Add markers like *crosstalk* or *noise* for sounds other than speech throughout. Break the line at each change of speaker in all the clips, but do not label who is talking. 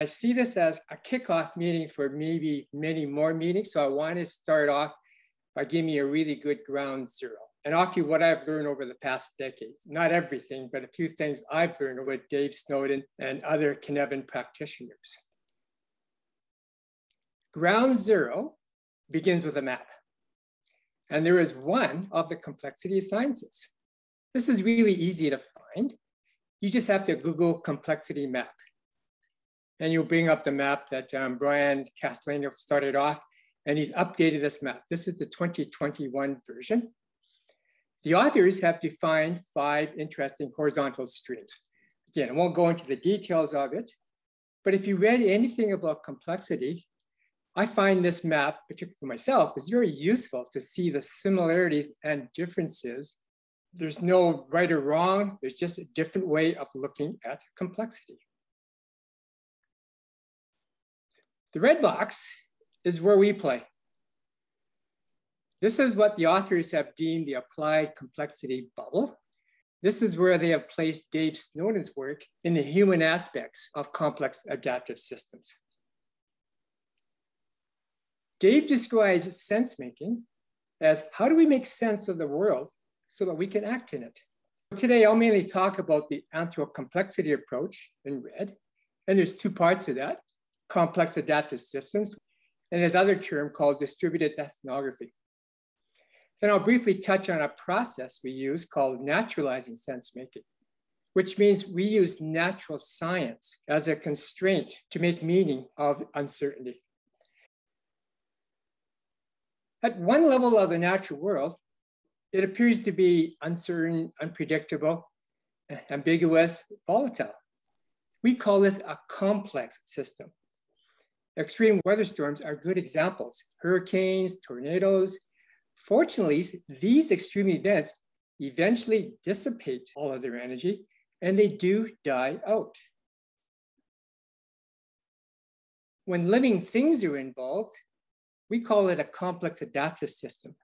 I see this as a kickoff meeting for maybe many more meetings. So I want to start off by giving you a really good ground zero and offer you what I've learned over the past decades. Not everything, but a few things I've learned with Dave Snowden and other Cynefin practitioners. Ground zero begins with a map. And there is one of the complexity of sciences. This is really easy to find. You just have to Google complexity map. And you'll bring up the map that um, Brian Castellani started off, and he's updated this map. This is the 2021 version. The authors have defined five interesting horizontal streams. Again, I won't go into the details of it, but if you read anything about complexity, I find this map, particularly for myself, is very useful to see the similarities and differences. There's no right or wrong, there's just a different way of looking at complexity. The red box is where we play. This is what the authors have deemed the applied complexity bubble. This is where they have placed Dave Snowden's work in the human aspects of complex adaptive systems. Dave describes sense making as how do we make sense of the world so that we can act in it. Today, I'll mainly talk about the anthro-complexity approach in red. And there's two parts to that, complex adaptive systems, and this other term called distributed ethnography. Then I'll briefly touch on a process we use called naturalizing sense making, which means we use natural science as a constraint to make meaning of uncertainty. At one level of the natural world, it appears to be uncertain, unpredictable, ambiguous, volatile. We call this a complex system. Extreme weather storms are good examples. Hurricanes, tornadoes. Fortunately, these extreme events eventually dissipate all of their energy and they do die out. When living things are involved, we call it a complex adaptive system.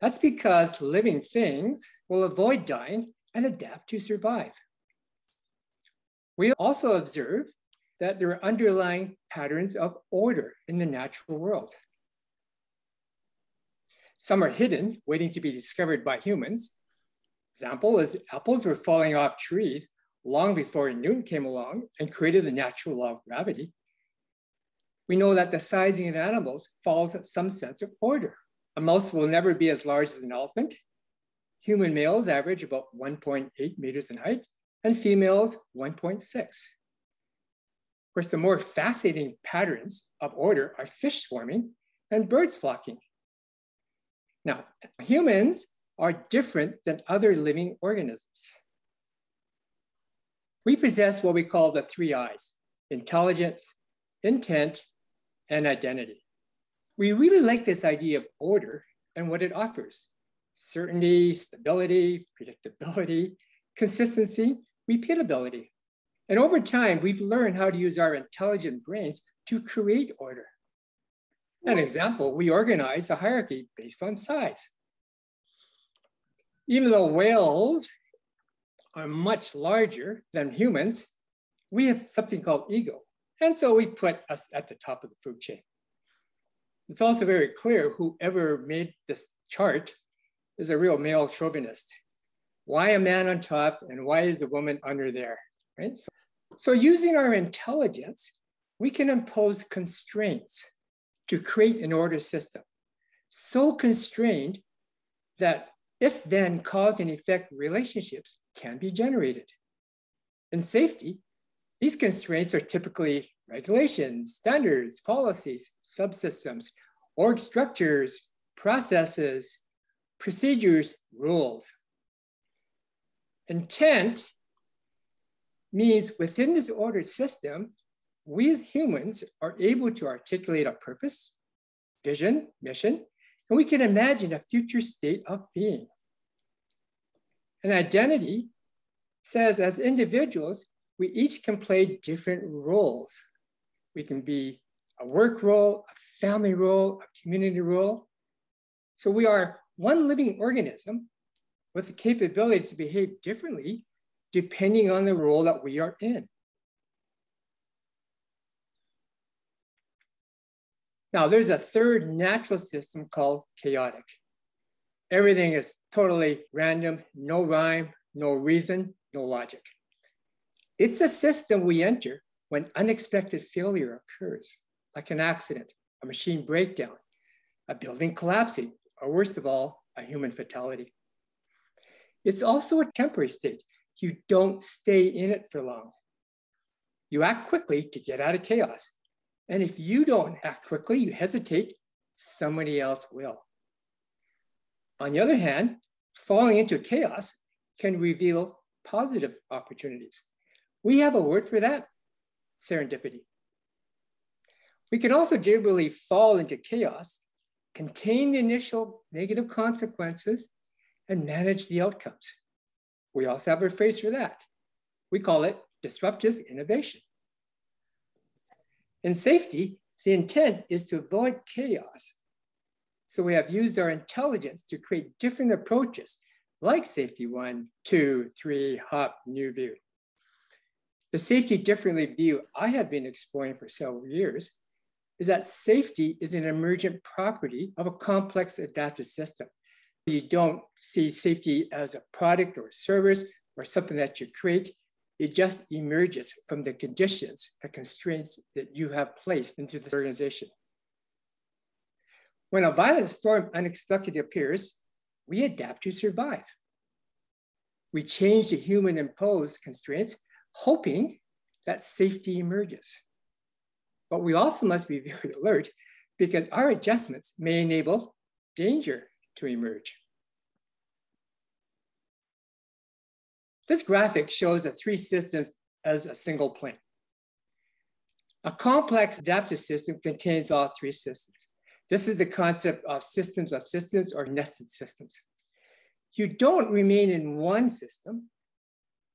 That's because living things will avoid dying and adapt to survive. We also observe that there are underlying patterns of order in the natural world. Some are hidden, waiting to be discovered by humans. Example is apples were falling off trees long before Newton came along and created the natural law of gravity we know that the sizing of animals follows some sense of order. A mouse will never be as large as an elephant. Human males average about 1.8 meters in height and females 1.6. Course, the more fascinating patterns of order are fish swarming and birds flocking. Now, humans are different than other living organisms. We possess what we call the three I's, intelligence, intent, and identity. We really like this idea of order and what it offers certainty, stability, predictability, consistency, repeatability. And over time, we've learned how to use our intelligent brains to create order. An hmm. example, we organize a hierarchy based on size. Even though whales are much larger than humans, we have something called ego. And so we put us at the top of the food chain. It's also very clear whoever made this chart is a real male chauvinist. Why a man on top and why is a woman under there, right? So, so using our intelligence, we can impose constraints to create an order system. So constrained that if then cause and effect relationships can be generated. In safety, these constraints are typically regulations, standards, policies, subsystems, org structures, processes, procedures, rules. Intent means within this ordered system, we as humans are able to articulate a purpose, vision, mission, and we can imagine a future state of being. An identity says as individuals, we each can play different roles. We can be a work role, a family role, a community role. So we are one living organism with the capability to behave differently depending on the role that we are in. Now, there's a third natural system called chaotic. Everything is totally random, no rhyme, no reason, no logic. It's a system we enter when unexpected failure occurs, like an accident, a machine breakdown, a building collapsing, or worst of all, a human fatality. It's also a temporary state. You don't stay in it for long. You act quickly to get out of chaos. And if you don't act quickly, you hesitate, somebody else will. On the other hand, falling into chaos can reveal positive opportunities. We have a word for that, serendipity. We can also deliberately fall into chaos, contain the initial negative consequences, and manage the outcomes. We also have a phrase for that. We call it disruptive innovation. In safety, the intent is to avoid chaos. So we have used our intelligence to create different approaches like safety one, two, three, hop, new view. The safety differently view I have been exploring for several years is that safety is an emergent property of a complex adaptive system. You don't see safety as a product or a service or something that you create. It just emerges from the conditions, the constraints that you have placed into the organization. When a violent storm unexpectedly appears, we adapt to survive. We change the human imposed constraints, hoping that safety emerges. But we also must be *laughs* very alert because our adjustments may enable danger to emerge. This graphic shows the three systems as a single plane. A complex adaptive system contains all three systems. This is the concept of systems of systems or nested systems. You don't remain in one system,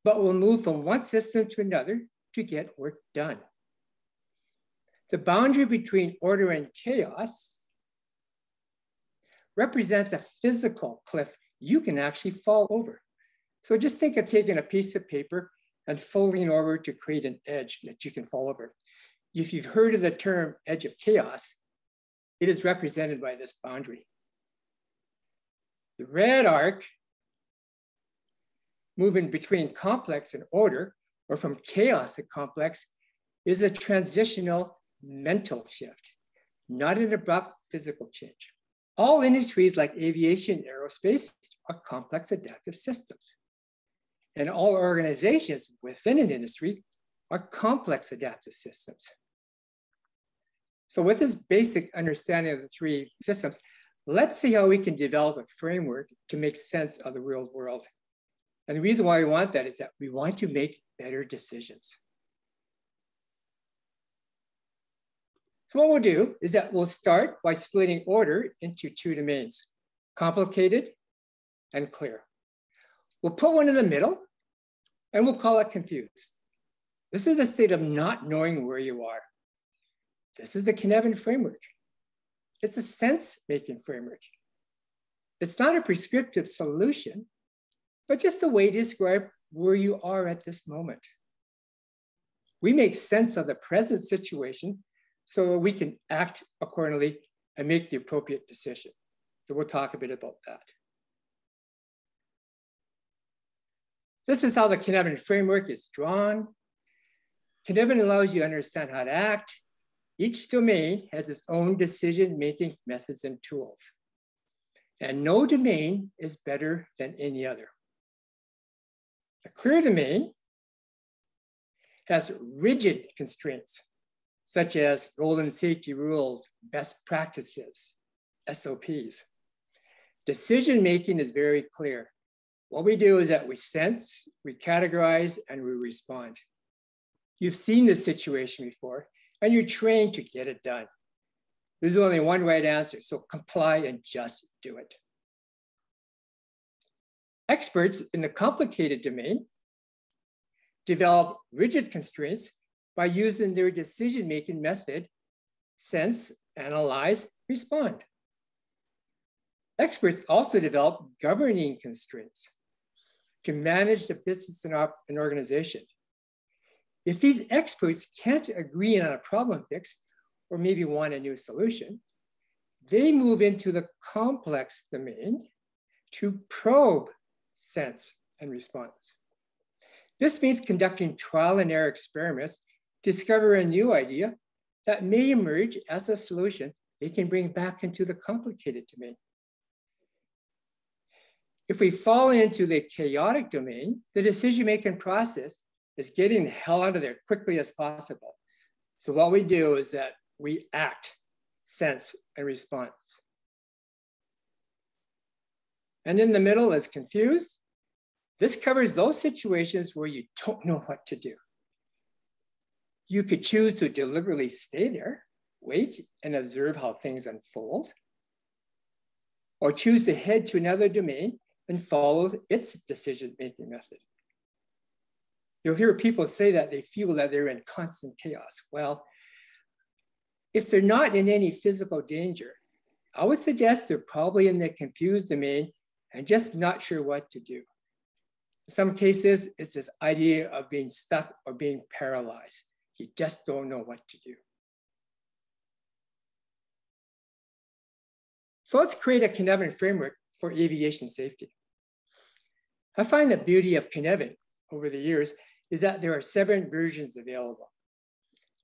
but will move from one system to another to get work done. The boundary between order and chaos represents a physical cliff you can actually fall over. So just think of taking a piece of paper and folding over to create an edge that you can fall over. If you've heard of the term edge of chaos, it is represented by this boundary. The red arc, moving between complex and order, or from chaos to complex, is a transitional mental shift, not an abrupt physical change. All industries like aviation, and aerospace are complex adaptive systems. And all organizations within an industry are complex adaptive systems. So with this basic understanding of the three systems, let's see how we can develop a framework to make sense of the real world. And the reason why we want that is that we want to make better decisions. So what we'll do is that we'll start by splitting order into two domains, complicated and clear. We'll put one in the middle and we'll call it confused. This is the state of not knowing where you are. This is the Cynefin framework. It's a sense-making framework. It's not a prescriptive solution, but just a way to describe where you are at this moment. We make sense of the present situation so we can act accordingly and make the appropriate decision. So we'll talk a bit about that. This is how the Cynefin framework is drawn. Cynefin allows you to understand how to act. Each domain has its own decision-making methods and tools. And no domain is better than any other. A clear domain has rigid constraints, such as golden safety rules, best practices, SOPs. Decision-making is very clear. What we do is that we sense, we categorize, and we respond. You've seen this situation before, and you're trained to get it done. There's only one right answer, so comply and just do it. Experts in the complicated domain develop rigid constraints by using their decision-making method, sense, analyze, respond. Experts also develop governing constraints to manage the business and, an organization. If these experts can't agree on a problem fix or maybe want a new solution, they move into the complex domain to probe sense and response. This means conducting trial and error experiments discover a new idea that may emerge as a solution they can bring back into the complicated domain. If we fall into the chaotic domain, the decision-making process is getting the hell out of there quickly as possible. So what we do is that we act, sense, and response. And in the middle is confused. This covers those situations where you don't know what to do. You could choose to deliberately stay there, wait, and observe how things unfold, or choose to head to another domain and follow its decision-making method. You'll hear people say that they feel that they're in constant chaos. Well, if they're not in any physical danger, I would suggest they're probably in the confused domain and just not sure what to do. In some cases, it's this idea of being stuck or being paralyzed. You just don't know what to do. So let's create a Cynefin framework for aviation safety. I find the beauty of Cynefin over the years is that there are seven versions available.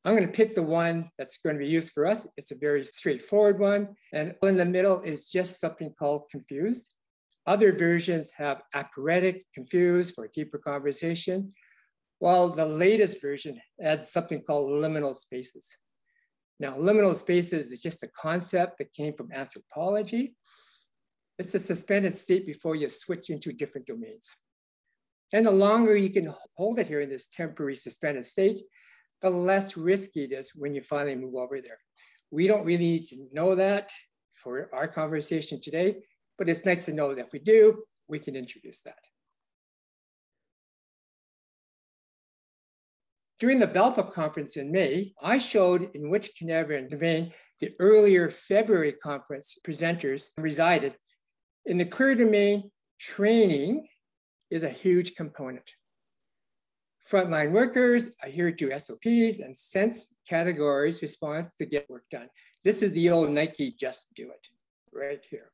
I'm going to pick the one that's going to be used for us. It's a very straightforward one. And in the middle is just something called confused. Other versions have aporetic, confused for deeper conversation, while the latest version adds something called liminal spaces. Now, liminal spaces is just a concept that came from anthropology. It's a suspended state before you switch into different domains. And the longer you can hold it here in this temporary suspended state, the less risky it is when you finally move over there. We don't really need to know that for our conversation today, but it's nice to know that if we do, we can introduce that. During the BALPA conference in May, I showed in which Cynefin domain the earlier February conference presenters resided. In the clear domain, training is a huge component. Frontline workers adhere to SOPs and sense categories response to get work done. This is the old Nike just do it right here.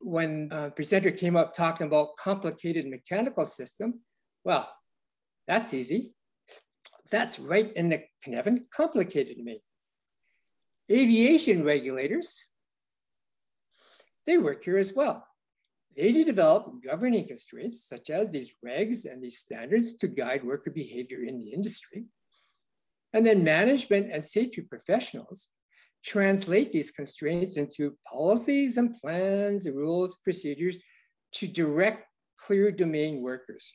When a presenter came up talking about complicated mechanical system, well, that's easy. That's right in the Cynefin complicated me. Aviation regulators, they work here as well. They develop governing constraints such as these regs and these standards to guide worker behavior in the industry. And then management and safety professionals translate these constraints into policies and plans, rules, procedures to direct clear domain workers.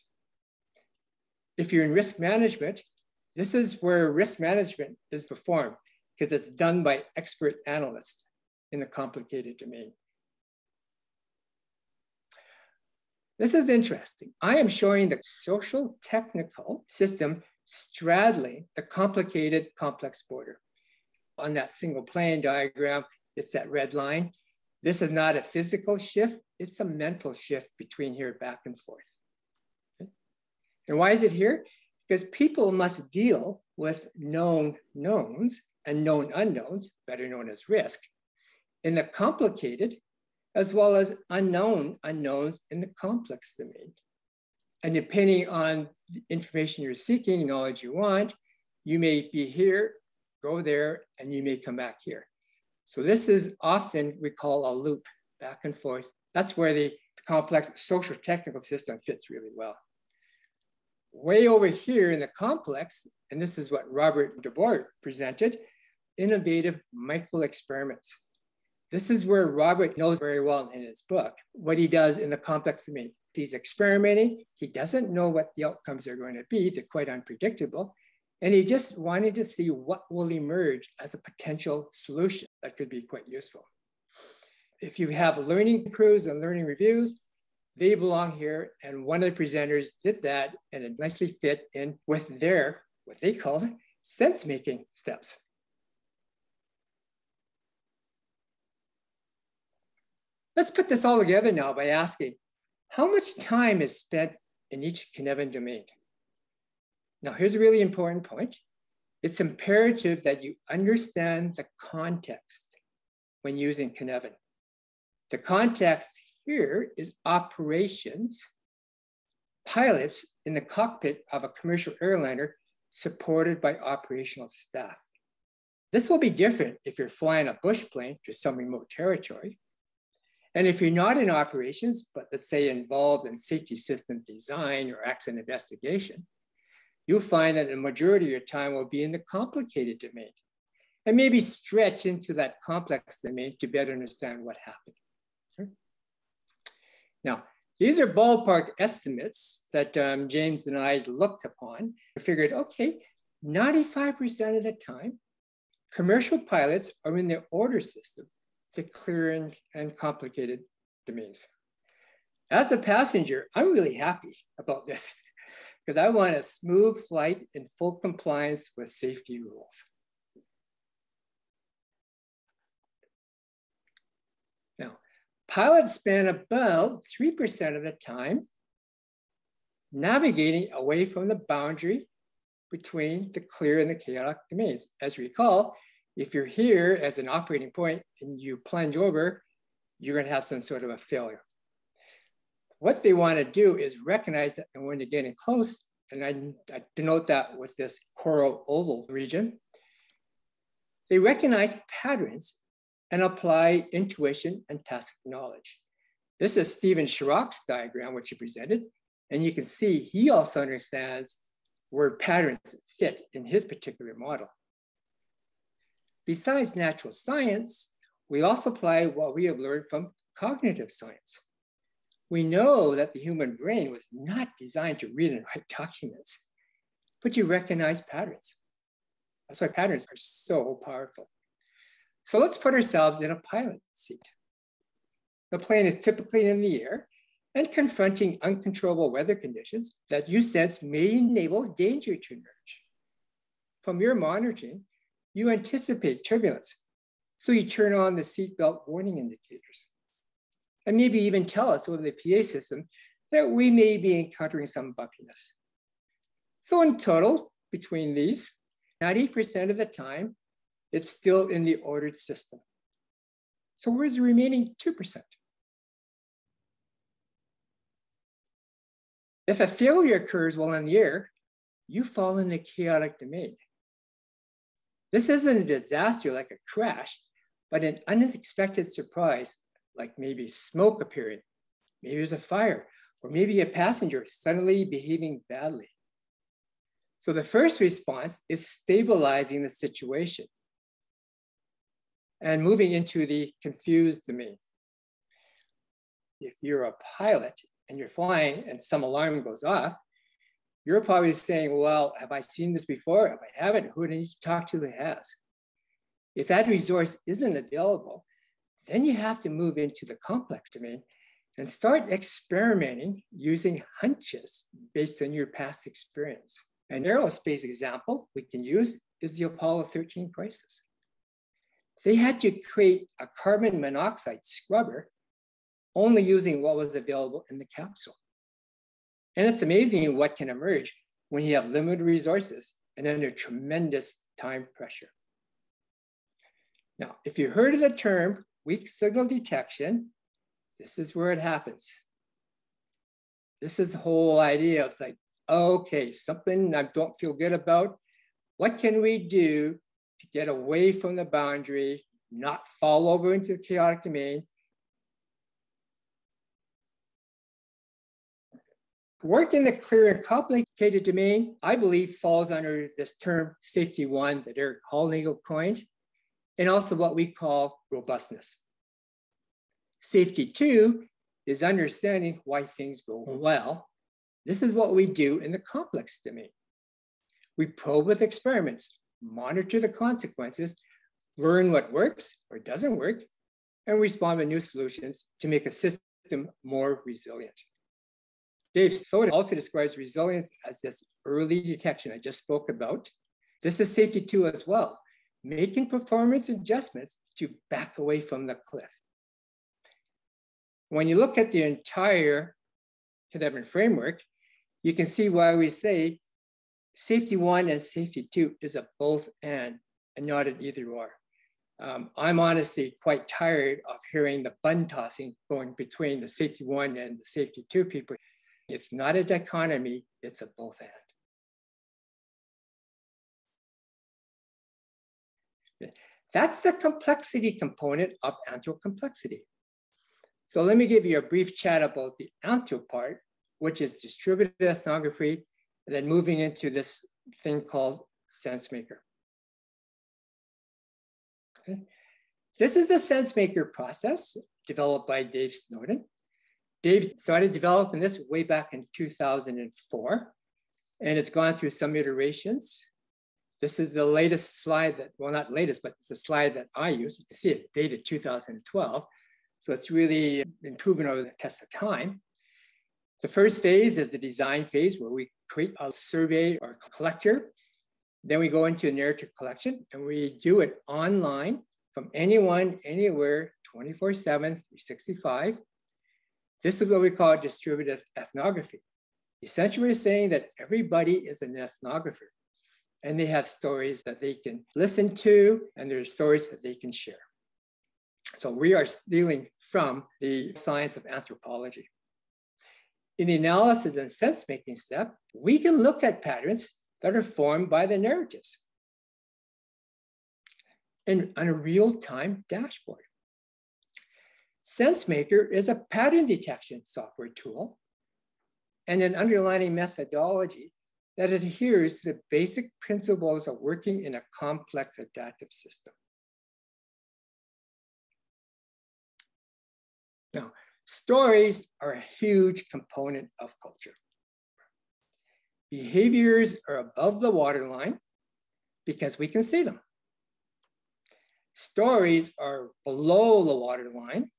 If you're in risk management, this is where risk management is performed because it's done by expert analysts in the complicated domain. This is interesting. I am showing the social technical system straddling the complicated complex border. On that single plane diagram, it's that red line. This is not a physical shift, it's a mental shift between here back and forth. Okay? And why is it here? Because people must deal with known knowns and known unknowns, better known as risk, in the complicated as well as unknown unknowns in the complex domain. And depending on the information you're seeking, knowledge you want, you may be here, go there, and you may come back here. So this is often we call a loop back and forth. That's where the complex social technical system fits really well. Way over here in the complex, and this is what Robert DeBoer presented, innovative micro experiments. This is where Robert knows very well in his book what he does in the complex domain. He's experimenting. He doesn't know what the outcomes are going to be. They're quite unpredictable. And he just wanted to see what will emerge as a potential solution that could be quite useful. If you have learning crews and learning reviews, they belong here. And one of the presenters did that and it nicely fit in with their, what they called sense making steps. Let's put this all together now by asking, how much time is spent in each Cynefin domain? Now, here's a really important point. it's imperative that you understand the context when using Cynefin. The context here is operations, pilots in the cockpit of a commercial airliner supported by operational staff. This will be different if you're flying a bush plane to some remote territory. And if you're not in operations, but let's say involved in safety system design or accident investigation, you'll find that the majority of your time will be in the complicated domain and maybe stretch into that complex domain to better understand what happened. Now, these are ballpark estimates that um, James and I looked upon. I figured, okay, 95% of the time, commercial pilots are in the order system, the clear and, and complicated domains. As a passenger, I'm really happy about this *laughs* because I want a smooth flight in full compliance with safety rules. Now, pilots spend about 3% of the time navigating away from the boundary between the clear and the chaotic domains. As you recall, if you're here as an operating point and you plunge over, you're gonna have some sort of a failure. What they want to do is recognize that when you're getting close, and I, I denote that with this coral oval region, they recognize patterns and apply intuition and task knowledge. This is Steven Shorrock's diagram, which he presented. And you can see he also understands where patterns fit in his particular model. Besides natural science, we also apply what we have learned from cognitive science we know that the human brain was not designed to read and write *laughs* documents, but you recognize patterns. That's why patterns are so powerful. So let's put ourselves in a pilot seat. The plane is typically in the air and confronting uncontrollable weather conditions that you sense may enable danger to emerge. From your monitoring, you anticipate turbulence, so you turn on the seatbelt warning indicators and maybe even tell us over the PA system that we may be encountering some bumpiness. So in total, between these, 90% of the time, it's still in the ordered system. So where's the remaining 2%? If a failure occurs while in the air, you fall in the chaotic domain. This isn't a disaster like a crash, but an unexpected surprise like maybe smoke appearing, maybe there's a fire, or maybe a passenger suddenly behaving badly. So the first response is stabilizing the situation and moving into the confused domain. If you're a pilot and you're flying and some alarm goes off, you're probably saying, well, have I seen this before? If I haven't, who do I need to talk to that has? If that resource isn't available, then you have to move into the complex domain and start experimenting using hunches based on your past experience. An aerospace example we can use is the Apollo 13 crisis. They had to create a carbon monoxide scrubber only using what was available in the capsule. And it's amazing what can emerge when you have limited resources and under tremendous time pressure. Now, if you heard of the term weak signal detection, this is where it happens. This is the whole idea. It's like, okay, something I don't feel good about. What can we do to get away from the boundary, not fall over into the chaotic domain? Work in the clear and complicated domain, I believe, falls under this term safety one that Erik Hollnagel coined and also what we call robustness. Safety two is understanding why things go well. This is what we do in the complex domain. We probe with experiments, monitor the consequences, learn what works or doesn't work, and respond with new solutions to make a system more resilient. Dave Snowden also describes resilience as this early detection I just spoke about. This is safety too as well making performance adjustments to back away from the cliff. When you look at the entire Cynefin framework, you can see why we say Safety one and safety two is a both and and not an either or. Um, I'm honestly quite tired of hearing the bun tossing going between the safety one and the safety two people. It's not a dichotomy, it's a both and. That's the complexity component of anthrocomplexity. So let me give you a brief chat about the anthro part, which is distributed ethnography, and then moving into this thing called SenseMaker. Okay. This is the SenseMaker process developed by Dave Snowden. Dave started developing this way back in 2004, and it's gone through some iterations. This is the latest slide that, well, not latest, but it's a slide that I use. You can see it's dated 2012. So it's really proven over the test of time. The first phase is the design phase where we create a survey or collector. Then we go into a narrative collection and we do it online from anyone, anywhere, 24 7, 365. This is what we call distributed ethnography. Essentially, we're saying that everybody is an ethnographer and they have stories that they can listen to and there's stories that they can share. So we are stealing from the science of anthropology. In the analysis and sense-making step, we can look at patterns that are formed by the narratives in, on a real-time dashboard. SenseMaker is a pattern detection software tool and an underlying methodology that adheres to the basic principles of working in a complex adaptive system. Now, stories are a huge component of culture. Behaviors are above the waterline because we can see them. Stories are below the waterline,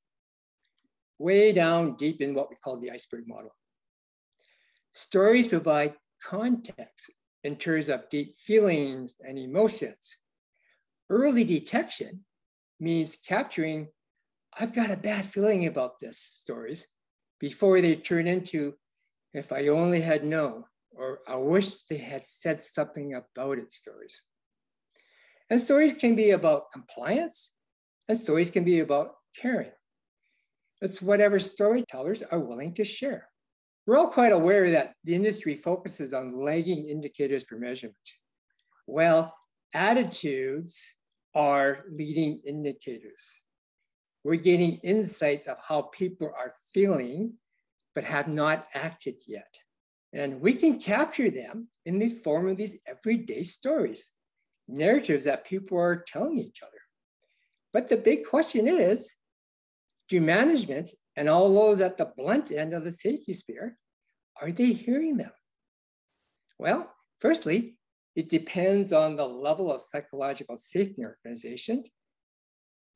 way down deep in what we call the iceberg model. Stories provide context in terms of deep feelings and emotions. Early detection means capturing I've got a bad feeling about this stories before they turn into, if I only had known, or I wish they had said something about it stories. And stories can be about compliance, and stories can be about caring. It's whatever storytellers are willing to share. We're all quite aware that the industry focuses on lagging indicators for measurement. Well, attitudes are leading indicators. We're getting insights of how people are feeling, but have not acted yet. And we can capture them in the form of these everyday stories, narratives that people are telling each other. But the big question is, do management and all those at the blunt end of the safety sphere, are they hearing them? Well, firstly, it depends on the level of psychological safety in organization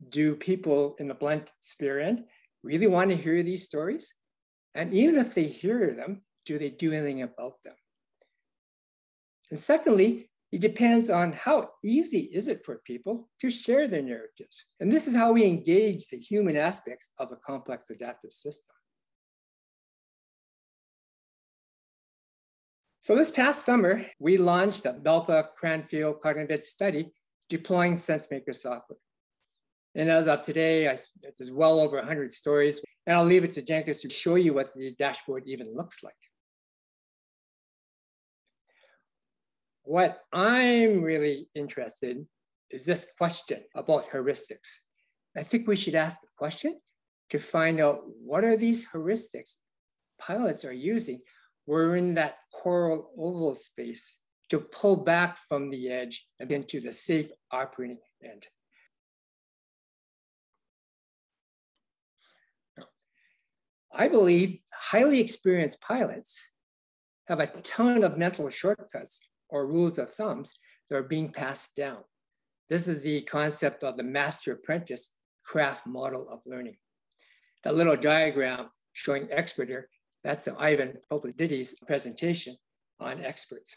do people in the blunt sphere end really want to hear these stories? And even if they hear them, do they do anything about them? And secondly, it depends on how easy is it for people to share their narratives. And this is how we engage the human aspects of a complex adaptive system. So this past summer, we launched a BALPA Cranfield Cognitive study deploying SenseMaker software. And as of today, I, there's well over 100 stories. And I'll leave it to Jenkins to show you what the dashboard even looks like. What I'm really interested in is this question about heuristics. I think we should ask the question to find out what are these heuristics pilots are using. We're in that coral oval space to pull back from the edge and into the safe operating end. I believe highly experienced pilots have a ton of mental shortcuts or rules of thumbs that are being passed down. This is the concept of the master apprentice craft model of learning. The little diagram showing expert here, that's Ivan Pupulidy's presentation on experts.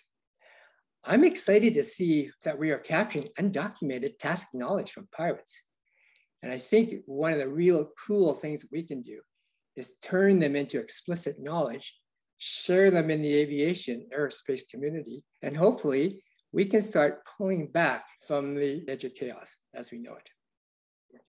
I'm excited to see that we are capturing undocumented task knowledge from pirates. And I think one of the real cool things we can do is turn them into explicit knowledge share them in the aviation aerospace community, and hopefully we can start pulling back from the edge of chaos as we know it.